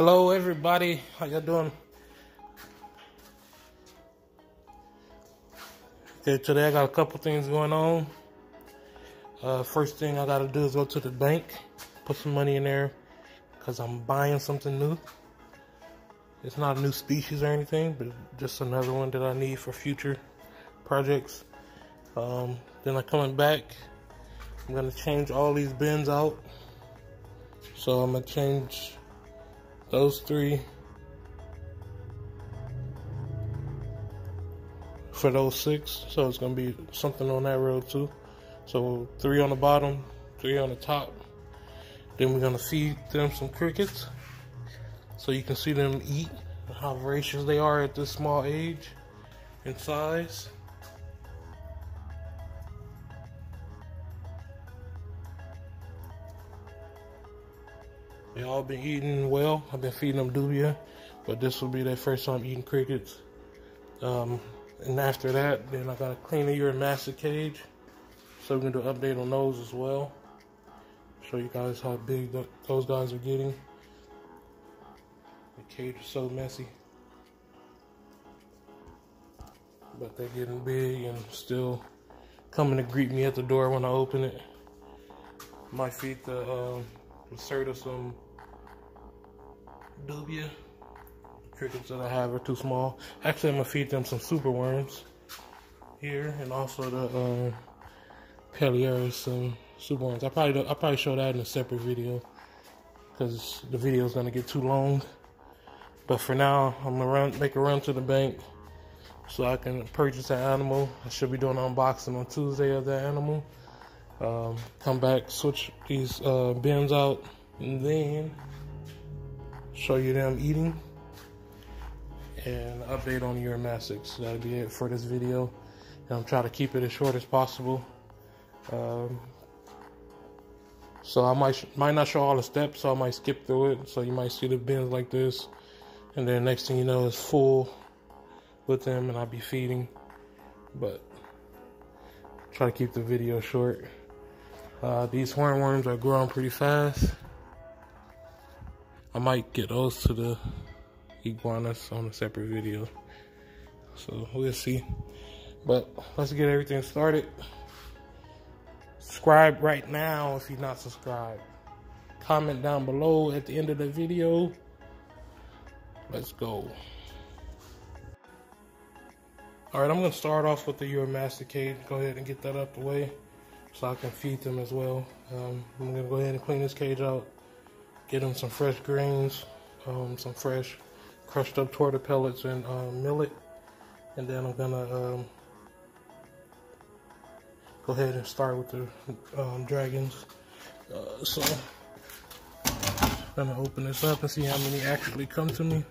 Hello, everybody. How y'all doing? Okay, today I got a couple things going on. Uh, first thing I gotta do is go to the bank, put some money in there, cause I'm buying something new. It's not a new species or anything, but just another one that I need for future projects. Um, then I'm coming back. I'm gonna change all these bins out. So I'm gonna change those three for those six. So it's gonna be something on that road too. So three on the bottom, three on the top. Then we're gonna feed them some crickets so you can see them eat how voracious they are at this small age and size. All been eating well. I've been feeding them dubia, but this will be their first time eating crickets. Um, and after that, then I gotta clean the uromastid cage. So we're gonna do an update on those as well. Show you guys how big the, those guys are getting. The cage is so messy. But they're getting big and still coming to greet me at the door when I open it. Might feed the um, insert of some dubia. Crickets that I have are too small. Actually, I'm gonna feed them some super worms here, and also the um, some super worms. I probably I probably show that in a separate video because the video is gonna get too long. But for now, I'm gonna run, make a run to the bank so I can purchase an animal. I should be doing an unboxing on Tuesday of that animal. Um, come back, switch these uh, bins out, and then show you them eating and update on your uromastyx. That'll be it for this video. And I'm trying to keep it as short as possible. Um, so I might might not show all the steps, so I might skip through it. So you might see the bins like this, and then next thing you know, it's full with them, and I'll be feeding. But try to keep the video short. Uh, these hornworms are growing pretty fast. I might get those to the iguanas on a separate video. So we'll see. But let's get everything started. Subscribe right now if you're not subscribed. Comment down below at the end of the video. Let's go. All right, I'm gonna start off with the uromastid cage. Go ahead and get that out the way so I can feed them as well. Um, I'm gonna go ahead and clean this cage out, get them some fresh greens, um, some fresh crushed up torta pellets and uh, millet, and then I'm gonna um, go ahead and start with the um, dragons. Uh, so I'm gonna open this up and see how many actually come to me.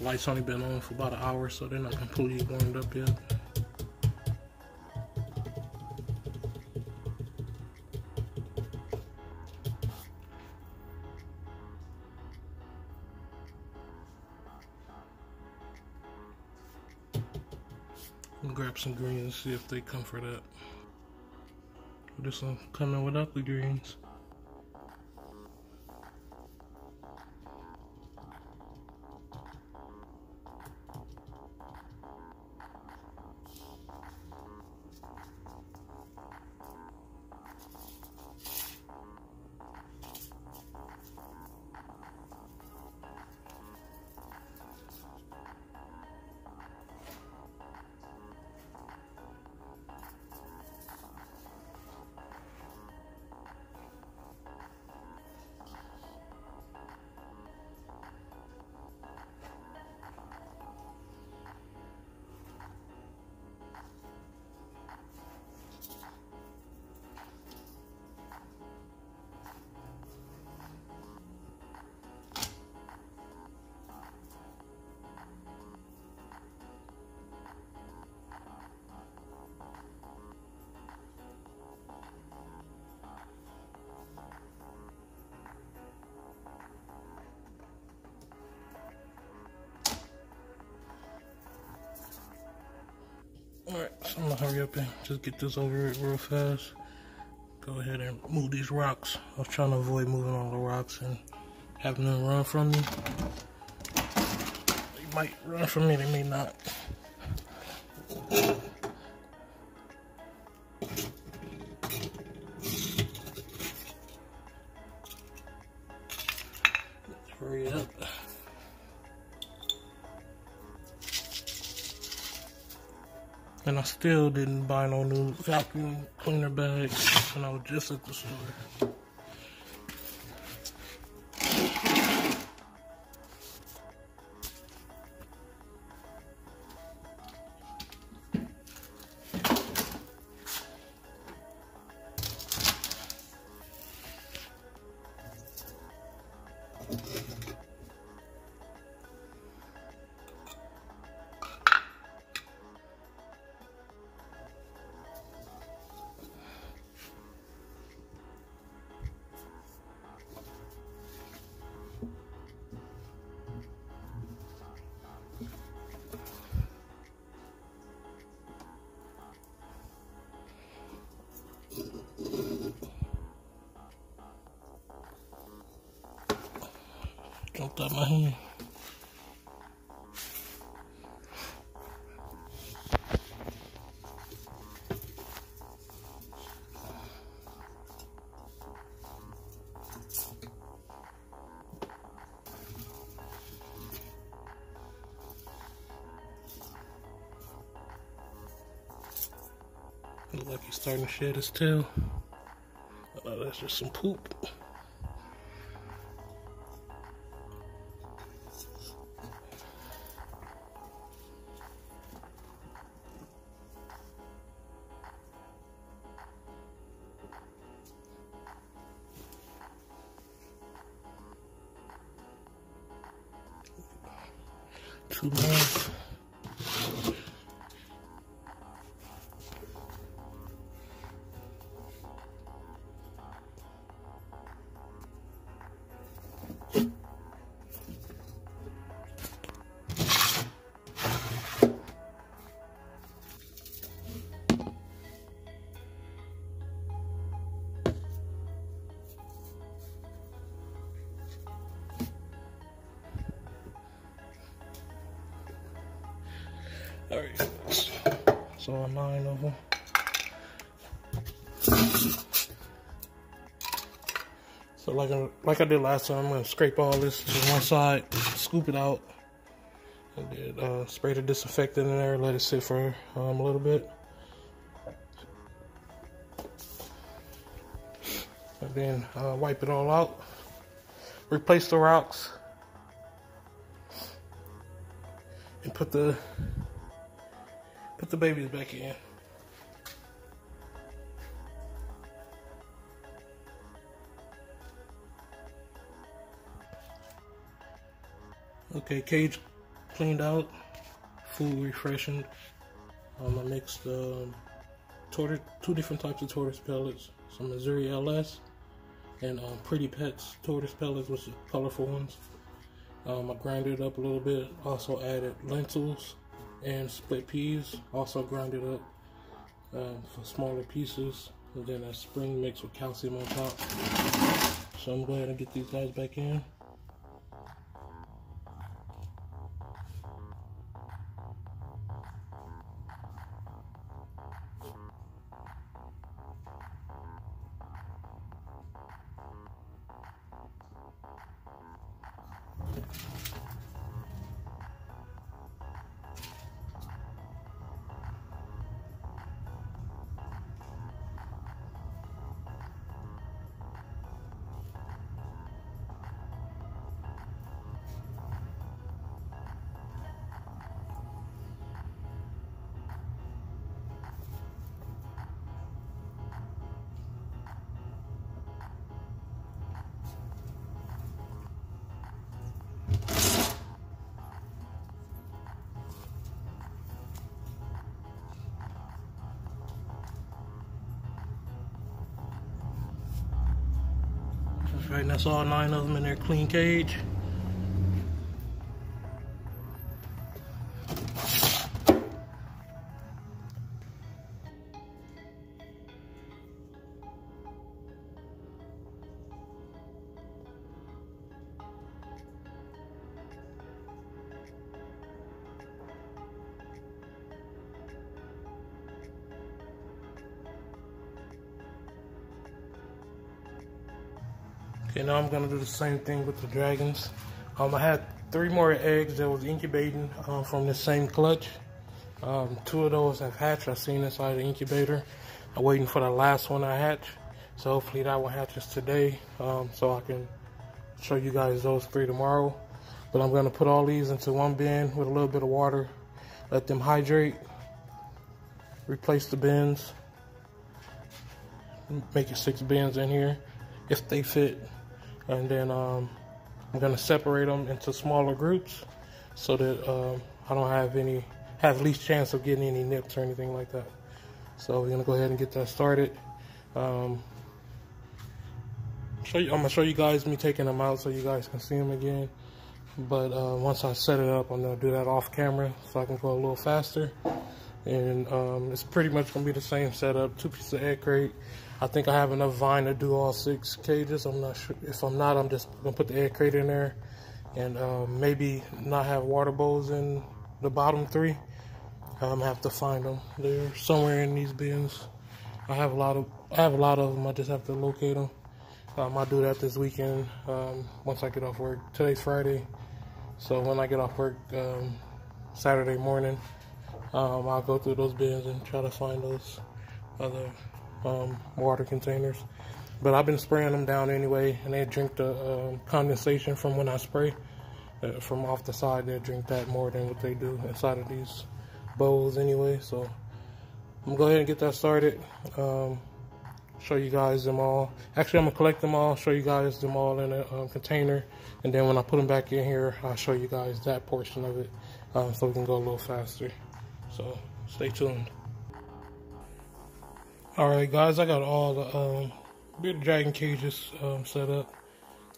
Lights only been on for about an hour, so they're not completely warmed up yet. grab some greens, see if they come for that. This one coming without the greens. I'm gonna hurry up and just get this over it real fast. Go ahead and move these rocks. I was trying to avoid moving all the rocks and having them run from me. They might run from me, they may not. And I still didn't buy no new vacuum cleaner bags when I was just at the store. Jumped out my hand. Look like he's starting to shed his tail. Oh, that's just some poop. So nine of them. So like I, like I did last time, I'm gonna scrape all this to one side, scoop it out, and then uh, spray the disinfectant in there, let it sit for um, a little bit. And then uh, wipe it all out. Replace the rocks. And put the Put the babies back in. Okay, cage cleaned out, food refreshing. Um, I mixed um, tortoise, two different types of tortoise pellets, some Mazuri LS and um, Pretty Pets tortoise pellets, which are colorful ones. Um, I grinded it up a little bit, also added lentils and split peas, also grinded up um, for smaller pieces. And then a spring mix with calcium on top. So I'm going to get these guys back in. Right, and that's all nine of them in their clean cage. Okay, now I'm gonna do the same thing with the dragons. Um, I had three more eggs that was incubating um, from the same clutch. Um, two of those have hatched. I've seen inside the incubator. I'm waiting for the last one to hatch. So hopefully that one hatches today um, so I can show you guys those three tomorrow. But I'm gonna put all these into one bin with a little bit of water, let them hydrate, replace the bins, make it six bins in here if they fit. And then um, I'm gonna separate them into smaller groups so that um, I don't have any, have least chance of getting any nips or anything like that. So we're gonna go ahead and get that started. Um, show you, I'm gonna show you guys me taking them out so you guys can see them again. But uh, once I set it up, I'm gonna do that off camera so I can go a little faster. And um, it's pretty much gonna be the same setup, two pieces of egg crate. I think I have enough vine to do all six cages. I'm not sure, if I'm not, I'm just gonna put the egg crate in there and uh, maybe not have water bowls in the bottom three. I'm have to find them. They're somewhere in these bins. I have a lot of, I have a lot of them. I just have to locate them. Um, I'll do that this weekend um, once I get off work. Today's Friday, so when I get off work um, Saturday morning, um, I'll go through those bins and try to find those other um, water containers. But I've been spraying them down anyway, and they drink the uh, condensation from when I spray. Uh, from off the side, they drink that more than what they do inside of these bowls anyway. So I'm gonna go ahead and get that started. Um, show you guys them all. Actually, I'm gonna collect them all, show you guys them all in a um, container, and then when I put them back in here, I'll show you guys that portion of it, um, so we can go a little faster. So stay tuned. All right, guys, I got all the um, big dragon cages um, set up.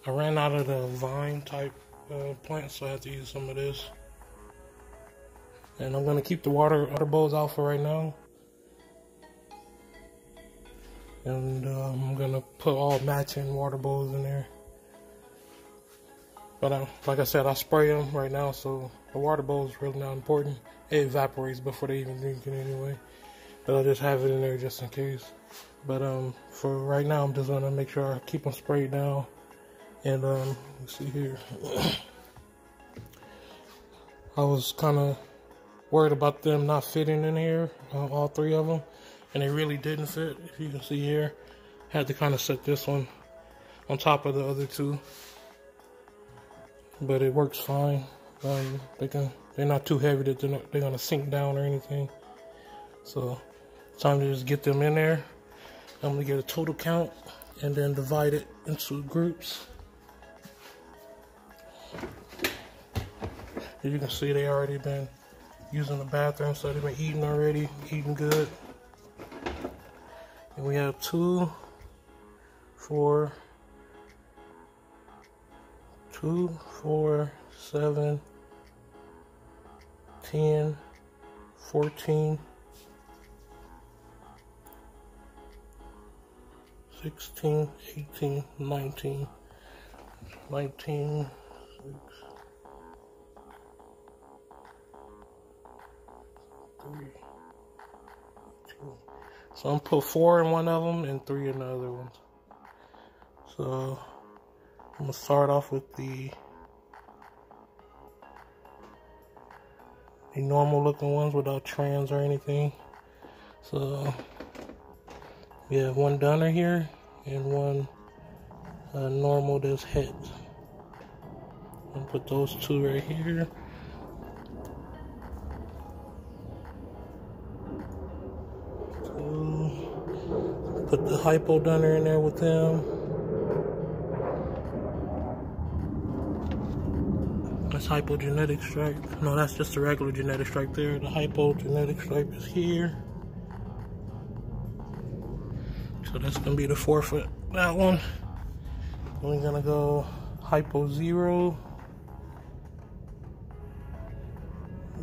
I ran out of the vine type uh, plants, so I have to use some of this. And I'm gonna keep the water water bowls out for right now and um, I'm gonna put all matching water bowls in there. But I, like I said, I spray them right now, so the water bowl is really not important. It evaporates before they even drink it anyway. But I just have it in there just in case. But um, for right now, I'm just gonna make sure I keep them sprayed down. And um, let's see here. I was kind of worried about them not fitting in here, uh, all three of them and they really didn't fit if you can see here had to kind of set this one on top of the other two but it works fine um, they can they're not too heavy that they're, not, they're gonna sink down or anything so time to just get them in there. I'm gonna get a total count and then divide it into groups. As you can see they already been using the bathroom so they've been eating already eating good. And we have two, four, two, four, seven, ten, fourteen, sixteen, eighteen, nineteen, nineteen, six, three. 2. So I'm put four in one of them and three in the other ones. So I'm gonna start off with the the normal looking ones without trans or anything. So we have one dunner here and one uh, normal that's head. I'll put those two right here. Put the hypo hypodunner in there with them. That's hypogenetic stripe. No, that's just a regular genetic stripe there. The hypogenetic stripe is here. So that's gonna be the forefoot. That one. We're gonna go hypo zero.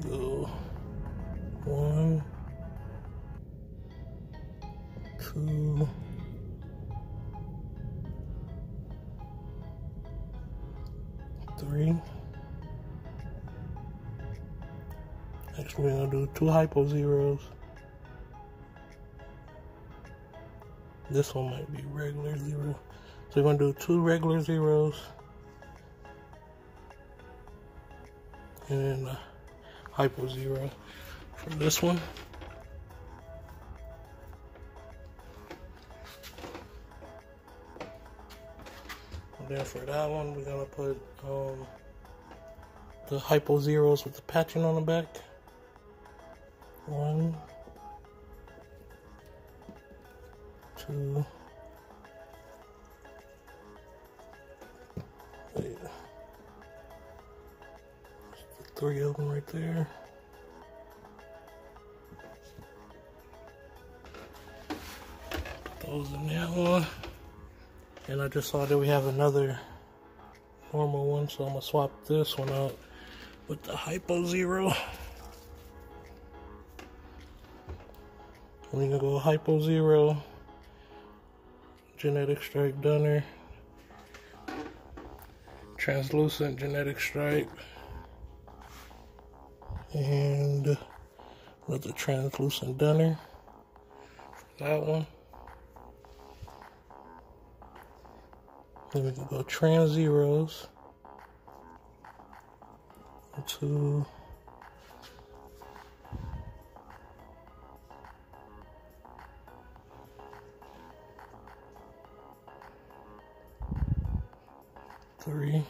Go one, two, three. Next we're gonna do two hypo zeros. This one might be regular zero. So we're gonna do two regular zeros. And then hypo zero for this one. And then for that one, we're gonna put um, the hypo zeros with the patching on the back. One, two, three of them right there. Those in that one. And I just saw that we have another normal one, so I'm gonna swap this one out with the Hypo Zero. We're gonna go Hypo Zero, Genetic Stripe Dunner, Translucent Genetic Stripe, and another Translucent Dunner that one. Then we can go trans zeros. Two. Three.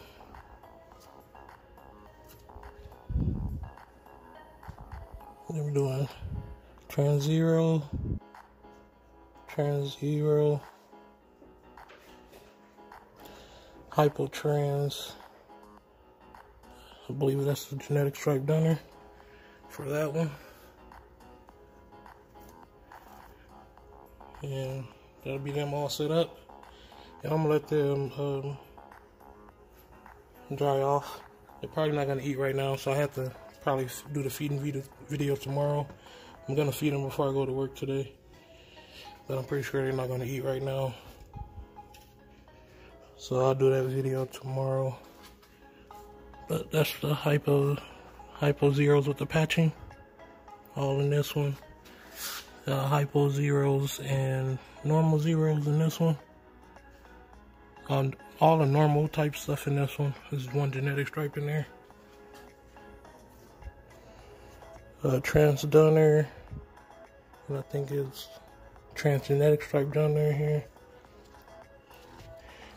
Then we're doing trans zero, trans zero, hypotrans. I believe that's the genetic stripe dunner for that one. And that'll be them all set up. And I'm gonna let them um, dry off. They're probably not gonna eat right now, so I have to probably do the feeding video, tomorrow. I'm gonna feed them before I go to work today. But I'm pretty sure they're not gonna eat right now. So I'll do that video tomorrow. But that's the hypo hypo zeros with the patching. All in this one. The hypo zeros and normal zeros in this one. Um, all the normal type stuff in this one. There's one genetic stripe in there. Uh, transdunner. I think it's transgenetic stripe down there here.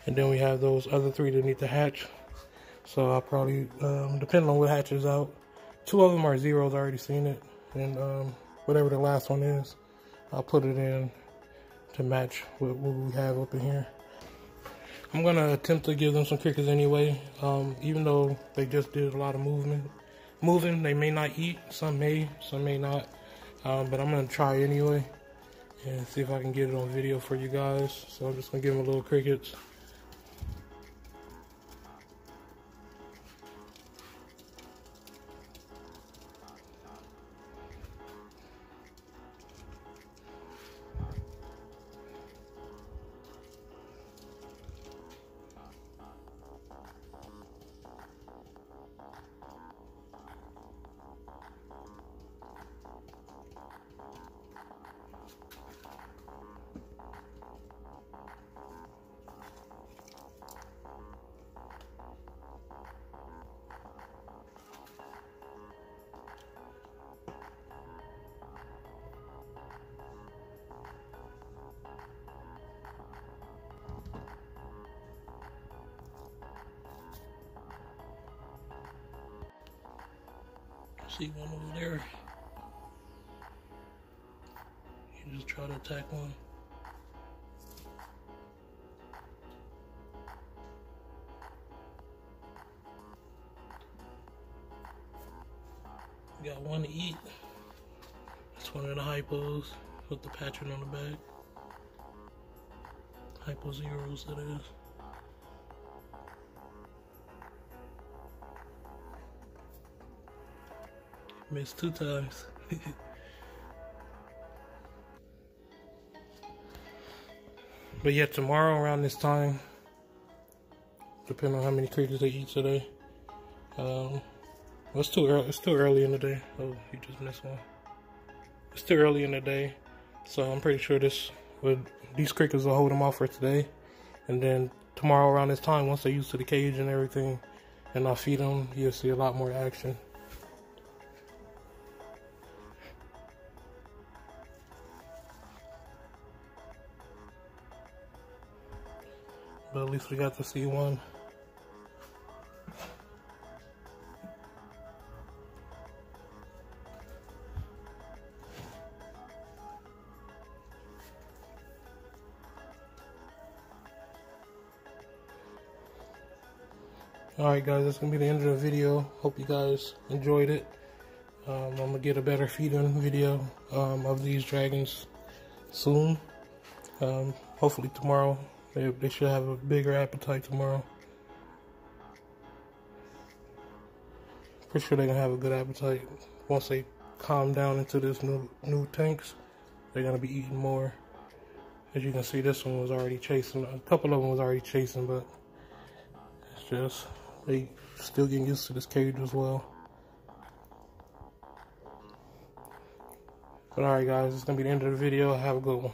And then we have those other three that need to hatch. So I'll probably, um, depending on what hatches out, two of them are zeros, I already seen it. And um, whatever the last one is, I'll put it in to match what, what we have up in here. I'm gonna attempt to give them some crickets anyway, um, even though they just did a lot of movement. Moving, they may not eat, some may, some may not. Um, but I'm gonna try anyway and see if I can get it on video for you guys. So I'm just gonna give them a little crickets. See one over there. You just try to attack one. Got one to eat. That's one of the hypos with the patching on the back. Hypo zeros, that is. Missed two times. but yeah, tomorrow around this time, depending on how many crickets they eat today, um, well, it's too early. It's too early in the day. Oh, you just missed one. It's too early in the day, so I'm pretty sure this would these crickets will hold them off for today, And then tomorrow around this time, once they're used to the cage and everything, and I feed them, you'll see a lot more action. But at least we got to see one. Alright guys, that's going to be the end of the video. Hope you guys enjoyed it. Um, I'm going to get a better feeding video um, of these dragons soon. Um, hopefully tomorrow. They, they should have a bigger appetite tomorrow. Pretty sure they're going to have a good appetite once they calm down into this new new tanks. They're going to be eating more. As you can see, this one was already chasing. A couple of them was already chasing, but it's just they still getting used to this cage as well. But alright guys, it's gonna be the end of the video. Have a good one.